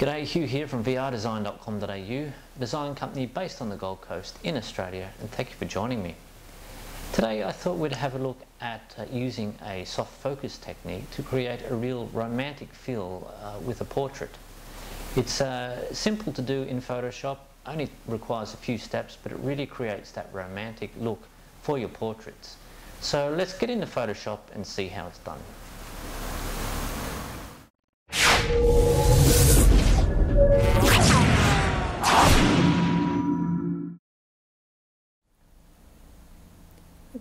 G'day, Hugh here from vrdesign.com.au, a design company based on the Gold Coast in Australia, and thank you for joining me. Today I thought we'd have a look at uh, using a soft focus technique to create a real romantic feel uh, with a portrait. It's uh, simple to do in Photoshop, only requires a few steps, but it really creates that romantic look for your portraits. So let's get into Photoshop and see how it's done.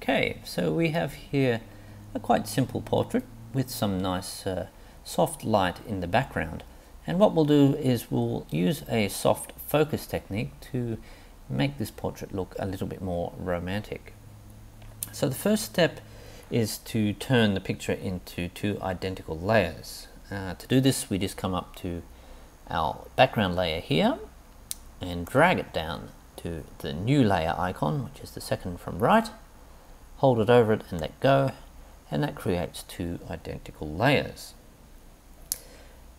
Okay, so we have here a quite simple portrait with some nice uh, soft light in the background. And what we'll do is we'll use a soft focus technique to make this portrait look a little bit more romantic. So the first step is to turn the picture into two identical layers. Uh, to do this we just come up to our background layer here and drag it down to the new layer icon which is the second from right hold it over it and let go and that creates two identical layers.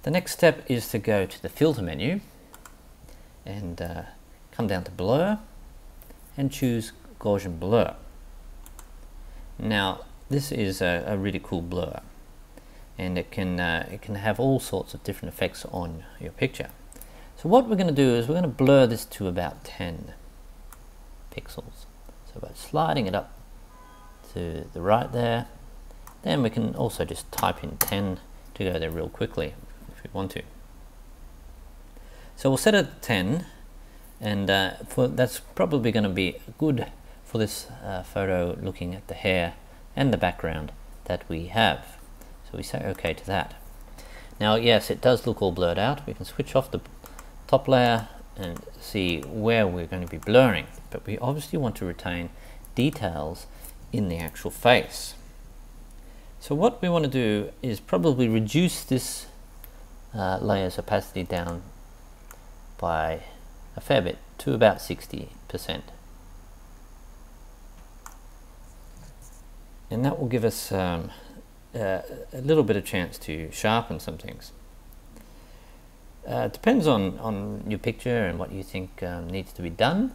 The next step is to go to the filter menu and uh, come down to blur and choose Gaussian blur. Now this is a, a really cool blur and it can uh, it can have all sorts of different effects on your picture. So what we're going to do is we're going to blur this to about 10 pixels. So by sliding it up to the right there. Then we can also just type in 10 to go there real quickly if we want to. So we'll set it at 10 and uh, for, that's probably going to be good for this uh, photo looking at the hair and the background that we have. So we say OK to that. Now yes, it does look all blurred out. We can switch off the top layer and see where we're going to be blurring. But we obviously want to retain details in the actual face. So what we want to do is probably reduce this uh, layer's opacity down by a fair bit to about 60%. And that will give us um, uh, a little bit of chance to sharpen some things. Uh, it depends on, on your picture and what you think um, needs to be done.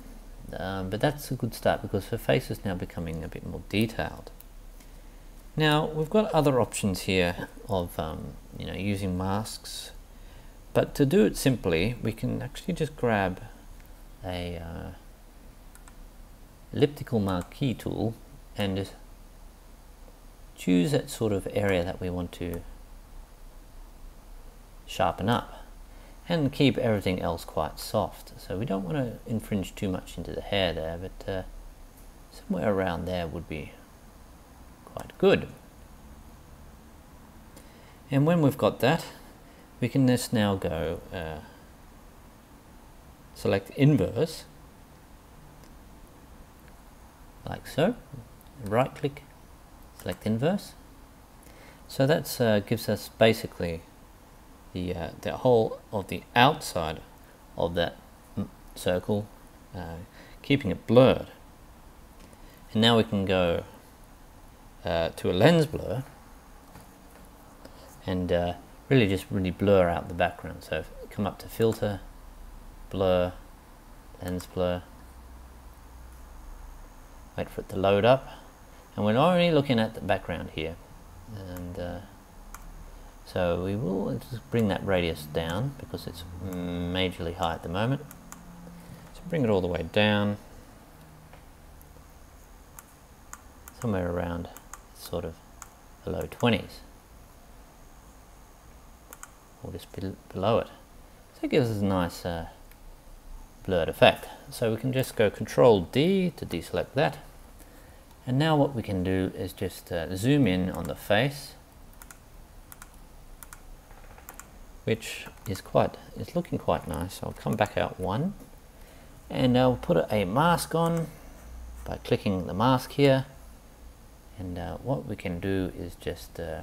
Um, but that's a good start because her face is now becoming a bit more detailed. Now we've got other options here of um, you know using masks, but to do it simply, we can actually just grab a uh, elliptical marquee tool and just choose that sort of area that we want to sharpen up and keep everything else quite soft. So we don't want to infringe too much into the hair there, but uh, somewhere around there would be quite good. And when we've got that, we can just now go uh, select inverse, like so, right click, select inverse. So that uh, gives us basically the, uh, the whole of the outside of that circle, uh, keeping it blurred. And now we can go uh, to a lens blur and uh, really just really blur out the background. So come up to filter, blur, lens blur, wait for it to load up. And we're only looking at the background here. And uh, so we will just bring that radius down because it's majorly high at the moment. So bring it all the way down. Somewhere around sort of the low 20s. Or just below it. So it gives us a nice uh, blurred effect. So we can just go Control D to deselect that. And now what we can do is just uh, zoom in on the face which is quite is looking quite nice. I'll come back out one and I'll put a mask on by clicking the mask here and uh, what we can do is just uh,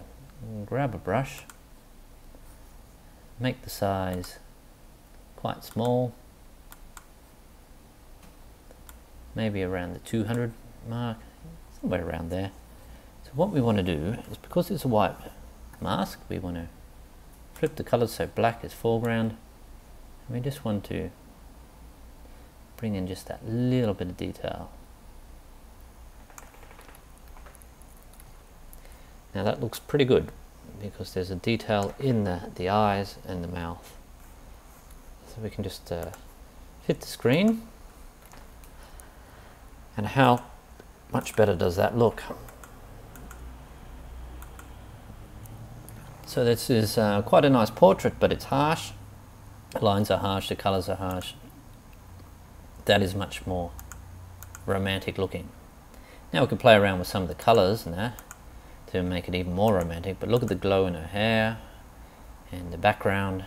grab a brush make the size quite small maybe around the 200 mark somewhere around there so what we want to do is because it's a white mask we want to flip the colors so black is foreground and we just want to bring in just that little bit of detail. Now that looks pretty good because there's a detail in the, the eyes and the mouth. So we can just uh, fit the screen. And how much better does that look? So this is uh, quite a nice portrait, but it's harsh. The lines are harsh, the colors are harsh. That is much more romantic looking. Now we can play around with some of the colors and that to make it even more romantic, but look at the glow in her hair and the background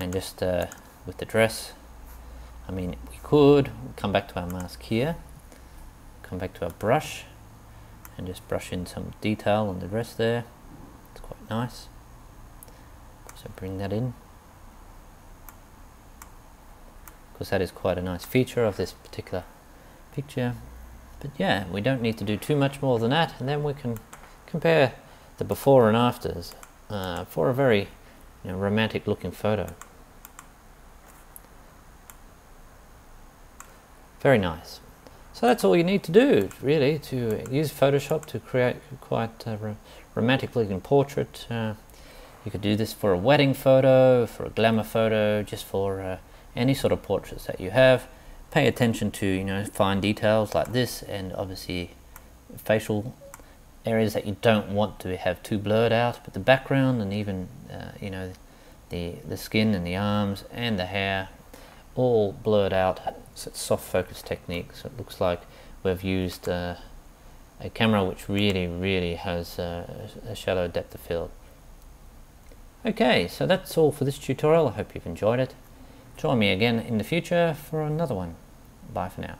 and just uh, with the dress. I mean, we could come back to our mask here, come back to our brush and just brush in some detail on the dress there. It's quite nice. So bring that in. Because that is quite a nice feature of this particular picture. But yeah, we don't need to do too much more than that and then we can compare the before and afters uh, for a very you know, romantic looking photo. Very nice. So that's all you need to do really to use Photoshop to create quite a romantic looking portrait. Uh, you could do this for a wedding photo, for a glamour photo, just for uh, any sort of portraits that you have. Pay attention to you know fine details like this and obviously facial areas that you don't want to have too blurred out but the background and even uh, you know the the skin and the arms and the hair all blurred out so it's soft focus technique so it looks like we've used uh, a camera which really really has uh, a shallow depth of field okay so that's all for this tutorial. I hope you've enjoyed it. Join me again in the future for another one. Bye for now